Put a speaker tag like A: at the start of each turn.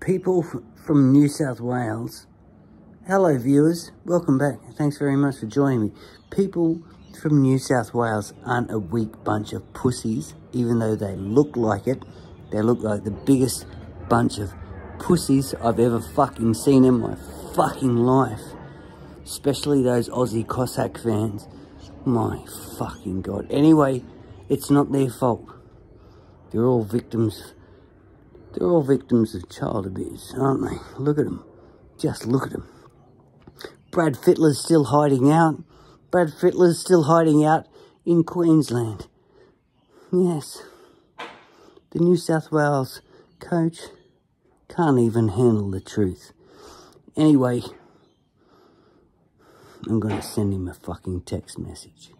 A: people from New South Wales. Hello, viewers. Welcome back. Thanks very much for joining me. People from New South Wales aren't a weak bunch of pussies, even though they look like it. They look like the biggest bunch of pussies I've ever fucking seen in my fucking life. Especially those Aussie Cossack fans. My fucking God. Anyway, it's not their fault. They're all victims they're all victims of child abuse, aren't they? Look at them. Just look at them. Brad Fittler's still hiding out. Brad Fittler's still hiding out in Queensland. Yes. The New South Wales coach can't even handle the truth. Anyway, I'm going to send him a fucking text message.